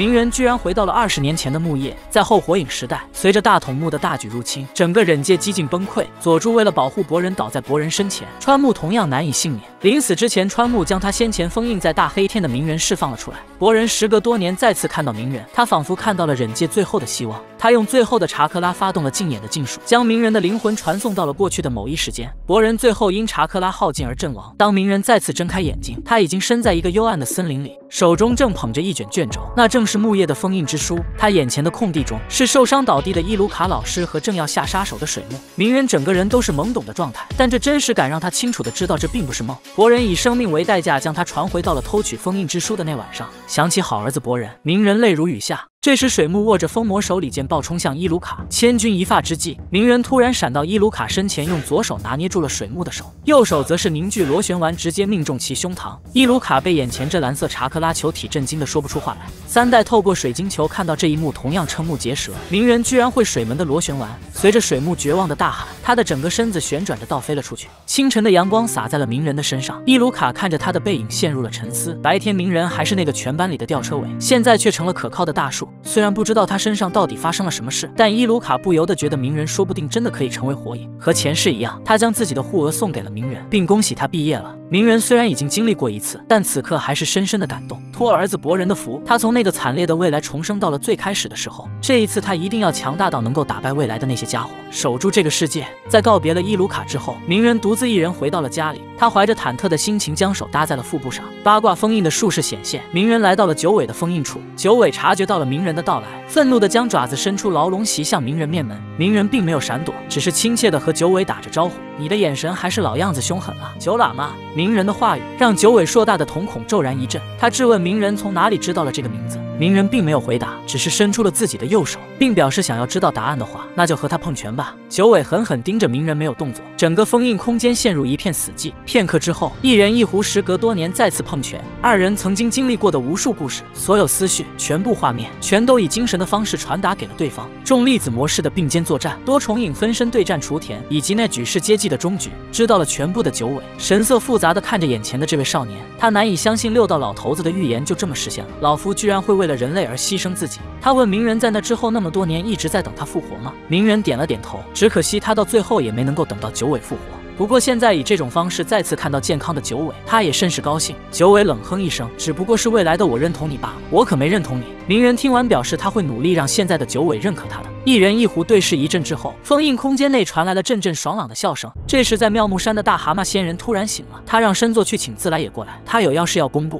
鸣人居然回到了二十年前的木叶，在后火影时代，随着大筒木的大举入侵，整个忍界几近崩溃。佐助为了保护博人，倒在博人身前，川木同样难以幸免。临死之前，川木将他先前封印在大黑天的鸣人释放了出来。博人时隔多年再次看到鸣人，他仿佛看到了忍界最后的希望。他用最后的查克拉发动了禁眼的禁术，将鸣人的灵魂传送到了过去的某一时间。博人最后因查克拉耗尽而阵亡。当鸣人再次睁开眼睛，他已经身在一个幽暗的森林里，手中正捧着一卷卷轴，那正是是木叶的封印之书。他眼前的空地中是受伤倒地的伊鲁卡老师和正要下杀手的水木。鸣人整个人都是懵懂的状态，但这真实感让他清楚的知道这并不是梦。博人以生命为代价将他传回到了偷取封印之书的那晚上。想起好儿子博人，鸣人泪如雨下。这时，水木握着封魔手里剑，暴冲向伊鲁卡。千钧一发之际，鸣人突然闪到伊鲁卡身前，用左手拿捏住了水木的手，右手则是凝聚螺旋丸，直接命中其胸膛。伊鲁卡被眼前这蓝色查克拉球体震惊的说不出话来。三代透过水晶球看到这一幕，同样瞠目结舌。鸣人居然会水门的螺旋丸。随着水木绝望的大喊，他的整个身子旋转着倒飞了出去。清晨的阳光洒在了鸣人的身上，伊鲁卡看着他的背影，陷入了沉思。白天，鸣人还是那个全班里的吊车尾，现在却成了可靠的大树。虽然不知道他身上到底发生了什么事，但伊鲁卡不由得觉得鸣人说不定真的可以成为火影。和前世一样，他将自己的护额送给了鸣人，并恭喜他毕业了。鸣人虽然已经经历过一次，但此刻还是深深的感动。托儿子博人的福，他从那个惨烈的未来重生到了最开始的时候。这一次，他一定要强大到能够打败未来的那些家伙，守住这个世界。在告别了伊鲁卡之后，鸣人独自一人回到了家里。他怀着忐忑的心情，将手搭在了腹部上。八卦封印的术士显现，鸣人来到了九尾的封印处。九尾察觉到了鸣鸣人的到来，愤怒的将爪子伸出，牢笼袭向鸣人面门。鸣人并没有闪躲，只是亲切的和九尾打着招呼。你的眼神还是老样子凶狠啊，九喇嘛！鸣人的话语让九尾硕大的瞳孔骤然一震，他质问鸣人从哪里知道了这个名字。鸣人并没有回答，只是伸出了自己的右手，并表示想要知道答案的话，那就和他碰拳吧。九尾狠狠盯着鸣人，没有动作。整个封印空间陷入一片死寂。片刻之后，一人一狐时隔多年再次碰拳，二人曾经经历过的无数故事，所有思绪、全部画面，全都以精神的方式传达给了对方。重粒子模式的并肩作战，多重影分身对战雏田，以及那举世皆忌的终局，知道了全部的九尾神色复杂的看着眼前的这位少年，他难以相信六道老头子的预言就这么实现了。老夫居然会为了人类而牺牲自己。他问鸣人，在那之后那么多年一直在等他复活吗？鸣人点了点头。只可惜他到最后也没能够等到九尾复活。不过现在以这种方式再次看到健康的九尾，他也甚是高兴。九尾冷哼一声，只不过是未来的我认同你罢了，我可没认同你。鸣人听完表示他会努力让现在的九尾认可他的。一人一狐对视一阵之后，封印空间内传来了阵阵爽朗的笑声。这时在妙木山的大蛤蟆仙人突然醒了，他让申作去请自来也过来，他有要事要公布。